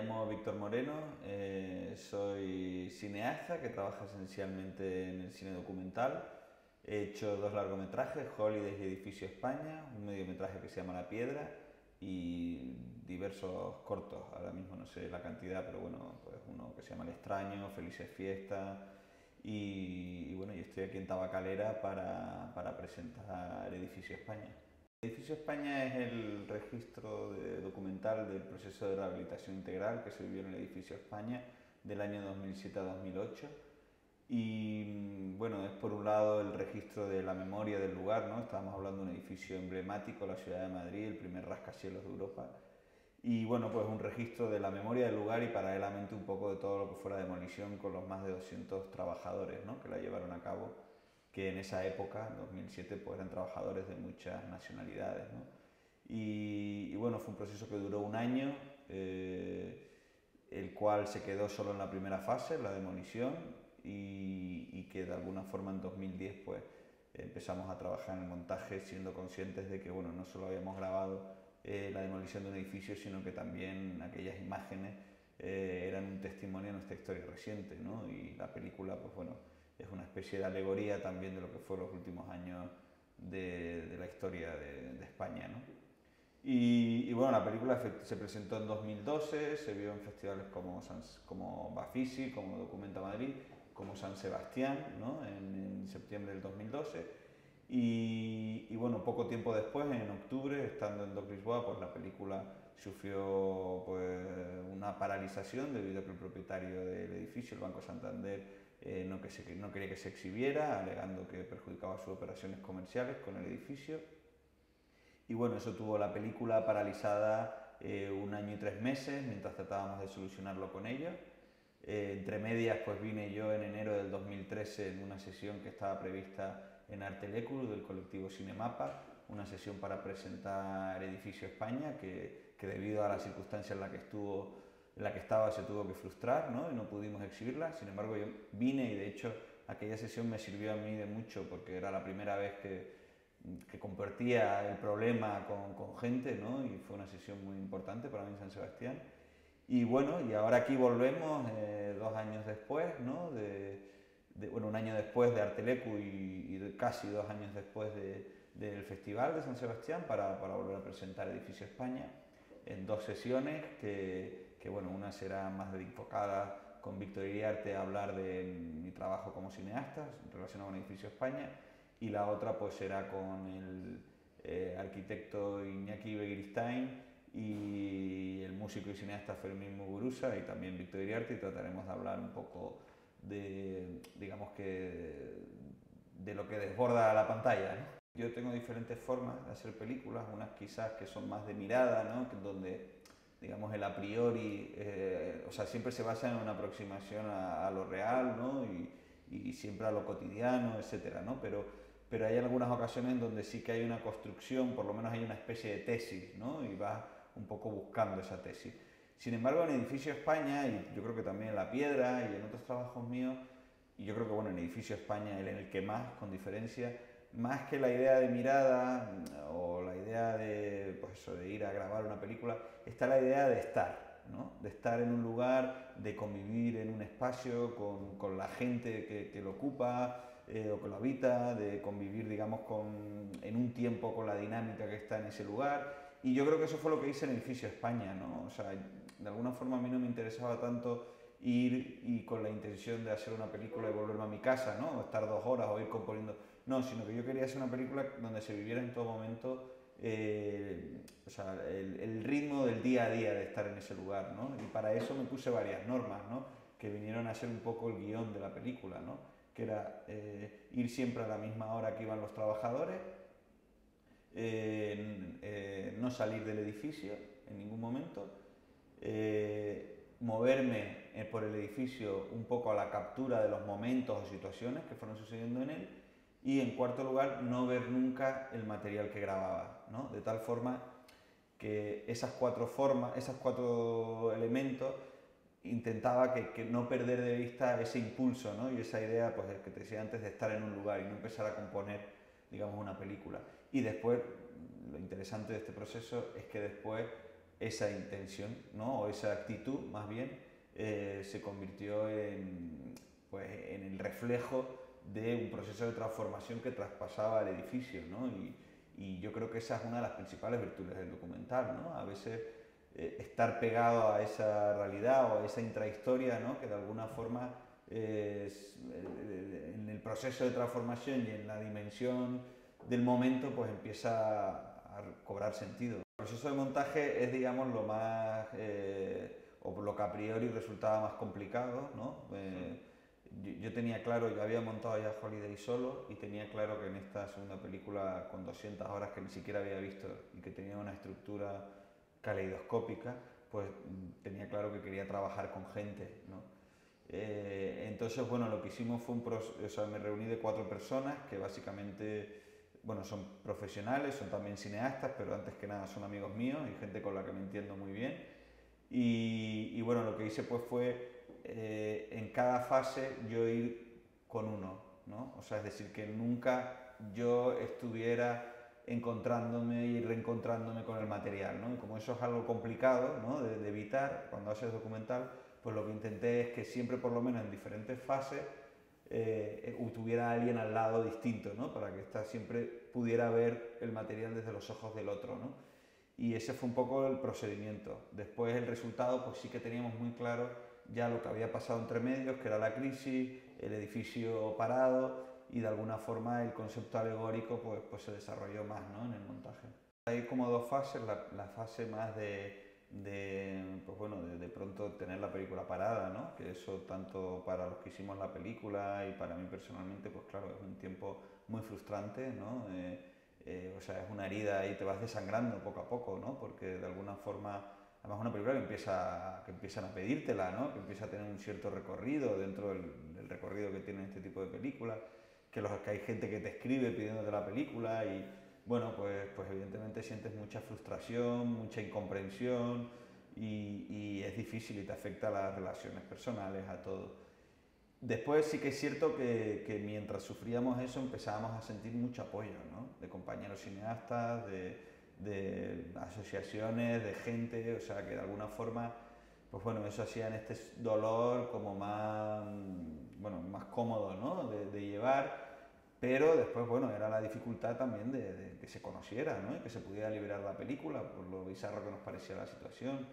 llamo Víctor Moreno, eh, soy cineasta que trabaja esencialmente en el cine documental. He hecho dos largometrajes, Holidays y Edificio España, un mediometraje que se llama La Piedra y diversos cortos, ahora mismo no sé la cantidad, pero bueno, pues uno que se llama El Extraño, Felices Fiestas y, y bueno, yo estoy aquí en Tabacalera para, para presentar Edificio España. Edificio España es el registro de documental del proceso de rehabilitación integral que se vivió en el Edificio España del año 2007 a 2008. Y bueno, es por un lado el registro de la memoria del lugar, ¿no? Estábamos hablando de un edificio emblemático, la ciudad de Madrid, el primer rascacielos de Europa. Y bueno, pues un registro de la memoria del lugar y paralelamente un poco de todo lo que fue la demolición con los más de 200 trabajadores ¿no? que la llevaron a cabo que en esa época, en 2007, pues eran trabajadores de muchas nacionalidades. ¿no? Y, bueno, fue un proceso que duró un año, eh, el cual se quedó solo en la primera fase, la demolición, y, y, que de alguna forma en 2010 pues empezamos a trabajar en el montaje siendo conscientes de que bueno, no solo habíamos grabado eh, la demolición de un edificio, sino que también aquellas imágenes eh, eran un testimonio de nuestra historia reciente, ¿no? Y la película, pues bueno, es una especie de alegoría también de lo que fueron los últimos años de, de la historia de, de España. ¿no? Y, y, bueno, la película se presentó en 2012, se vio en festivales como, San, como Bafisi, como Documenta Madrid, como San Sebastián, ¿no? en, en, septiembre del 2012. Y, y, bueno, poco tiempo después, en octubre, estando en Doc Lisboa, pues la película sufrió pues, una paralización debido a que el propietario del edificio, el Banco Santander, eh, no, que no quería que se exhibiera, alegando que perjudicaba sus operaciones comerciales con el edificio. Y bueno, eso tuvo la película paralizada eh, un año y tres meses mientras tratábamos de solucionarlo con ellos. Eh, entre medias, pues vine yo en enero del 2013 en una sesión que estaba prevista en Artelecuru del colectivo Cinemapa, una sesión para presentar Edificio España, que, debido a las circunstancias en las que estuvo en la que estaba se tuvo que frustrar ¿no? y no pudimos exhibirla. Sin embargo, yo vine y de hecho aquella sesión me sirvió a mí de mucho porque era la primera vez que, que compartía el problema con, con, gente ¿no? y fue una sesión muy importante para mí en San Sebastián. Y bueno, y ahora aquí volvemos eh, dos años después, ¿no? de, de, bueno, un año después de Artelecu y, y casi dos años después de, del Festival de San Sebastián para, para volver a presentar Edificio España en dos sesiones que que bueno, una será más enfocada con Víctor Iriarte a hablar de mi trabajo como cineasta relacionado con Edificio España y la otra pues será con el eh, arquitecto Iñaki Begiristain y el músico y cineasta Fermín Muguruza y también Víctor Iriarte y trataremos de hablar un poco de, digamos que, de lo que desborda la pantalla. Yo tengo diferentes formas de hacer películas, unas quizás que son más de mirada, ¿no? donde digamos, el a priori, eh, o sea, siempre se basa en una aproximación a, a lo real, ¿no? Y, y, siempre a lo cotidiano, etcétera, ¿no? Pero, pero hay algunas ocasiones donde sí que hay una construcción, por lo menos hay una especie de tesis, ¿no? Y vas un poco buscando esa tesis. Sin embargo, en Edificio España, y yo creo que también en La Piedra y en otros trabajos míos, y yo creo que, bueno, en Edificio España, el en el que más, con diferencia, más que la idea de mirada o la idea de, pues eso, de ir a grabar una película, está la idea de estar, ¿no? de estar en un lugar, de convivir en un espacio con, con la gente que, que lo ocupa eh, o que lo habita, de convivir digamos, con, en un tiempo con la dinámica que está en ese lugar. Y yo creo que eso fue lo que hice en Edificio España. ¿no? O sea, de alguna forma a mí no me interesaba tanto ir y con la intención de hacer una película y volverme a mi casa, ¿no? O estar dos horas o ir componiendo. No, sino que yo quería hacer una película donde se viviera en todo momento eh, o sea, el, ritmo del día a día de estar en ese lugar, ¿no? Y para eso me puse varias normas, ¿no? Que vinieron a ser un poco el guion de la película, ¿no? Que era eh, ir siempre a la misma hora que iban los trabajadores, eh, no salir del edificio en ningún momento, moverme eh, por el edificio un poco a la captura de los momentos o situaciones que fueron sucediendo en él y en cuarto lugar no ver nunca el material que grababa, ¿no? de tal forma que esas cuatro formas, esos cuatro elementos intentaba que, no perder de vista ese impulso ¿no? y esa idea pues, que te decía antes de estar en un lugar y no empezar a componer digamos una película. Y después, lo interesante de este proceso es que después esa intención, ¿no? o esa actitud más bien, eh, se convirtió en, pues, en el reflejo de un proceso de transformación que traspasaba el edificio. ¿no? Y, y, yo creo que esa es una de las principales virtudes del documental. ¿no? A veces eh, estar pegado a esa realidad o a esa intrahistoria ¿no? que de alguna forma en el proceso de transformación y en la dimensión del momento pues empieza a cobrar sentido. El proceso de montaje es digamos lo más eh, o lo que a priori resultaba más complicado, ¿no? Eh, yo, tenía claro, yo había montado ya Holiday solo y tenía claro que en esta segunda película con 200 horas que ni siquiera había visto y que tenía una estructura caleidoscópica, pues tenía claro que quería trabajar con gente, ¿no? Eh, entonces, bueno, lo que hicimos fue un o sea, me reuní de cuatro personas que básicamente, bueno, son profesionales, son también cineastas, pero antes que nada son amigos míos y gente con la que me entiendo muy bien. Y, bueno, lo que hice pues fue eh, en cada fase yo ir con uno, ¿no? O sea, es decir, que nunca yo estuviera encontrándome y reencontrándome con el material, ¿no? Y como eso es algo complicado, ¿no? de, de evitar cuando haces documental, pues lo que intenté es que siempre, por lo menos en diferentes fases, eh, tuviera alguien al lado distinto, ¿no? Para que ésta siempre pudiera ver el material desde los ojos del otro, ¿no? Y ese fue un poco el procedimiento. Después el resultado, pues sí que teníamos muy claro ya lo que había pasado entre medios, que era la crisis, el edificio parado y de alguna forma el concepto alegórico pues, pues se desarrolló más ¿no? en el montaje. Hay como dos fases, la fase más de de, pues bueno, de, pronto tener la película parada, ¿no? Que eso tanto para los que hicimos la película y para mí personalmente, pues claro, es un tiempo muy frustrante, ¿no? Eh, eh, o sea, es una herida y te vas desangrando poco a poco, ¿no? Porque de alguna forma, además una película que, empieza, que empiezan a pedírtela, ¿no? Que empieza a tener un cierto recorrido dentro del, del recorrido que tiene este tipo de películas, que, los, que hay gente que te escribe pidiéndote la película y bueno, pues, pues evidentemente sientes mucha frustración, mucha incomprensión y, es difícil y te afecta a las relaciones personales, a todo. Después sí que es cierto que, mientras sufríamos eso empezábamos a sentir mucho apoyo, ¿no? De compañeros cineastas, de, asociaciones, de gente, o sea que de alguna forma, pues bueno, eso hacía en este dolor como más, bueno, más cómodo, ¿no? de, de llevar pero después, bueno, era la dificultad también de, que se conociera, ¿no? Y que se pudiera liberar la película por lo bizarro que nos parecía la situación.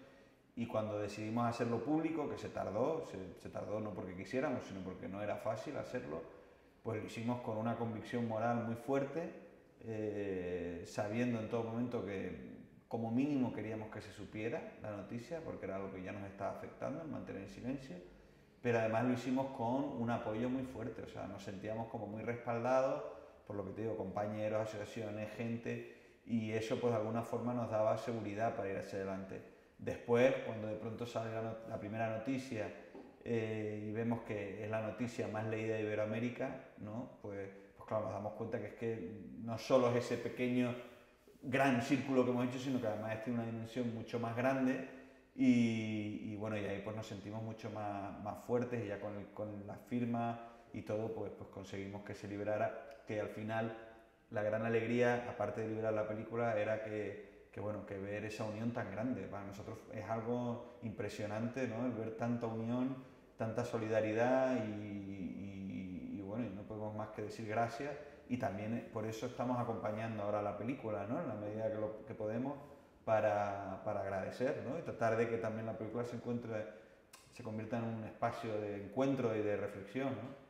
Y cuando decidimos hacerlo público, que se tardó, se, tardó no porque quisiéramos, sino porque no era fácil hacerlo, pues lo hicimos con una convicción moral muy fuerte, eh, sabiendo en todo momento que como mínimo queríamos que se supiera la noticia, porque era algo que ya nos estaba afectando, el mantener el silencio pero además lo hicimos con un apoyo muy fuerte, o sea, nos sentíamos como muy respaldados por lo que te digo, compañeros, asociaciones, gente, y eso pues de alguna forma nos daba seguridad para ir hacia adelante. Después, cuando de pronto sale la, primera noticia eh, y vemos que es la noticia más leída de Iberoamérica, ¿no? pues, pues claro, nos damos cuenta que es que no solo es ese pequeño gran círculo que hemos hecho, sino que además tiene una dimensión mucho más grande y, bueno, y ahí pues nos sentimos mucho más, más fuertes y ya con, con, la firma y todo, pues, pues conseguimos que se liberara, que al final la gran alegría, aparte de liberar la película, era que, que, bueno, que ver esa unión tan grande. Para nosotros es algo impresionante, ¿no? El ver tanta unión, tanta solidaridad y, y, bueno, y no podemos más que decir gracias. Y también por eso estamos acompañando ahora la película, ¿no? En la medida que, lo, que podemos para, para agradecer ¿no? y tratar de que también la película se encuentre, se convierta en un espacio de encuentro y de reflexión. ¿no?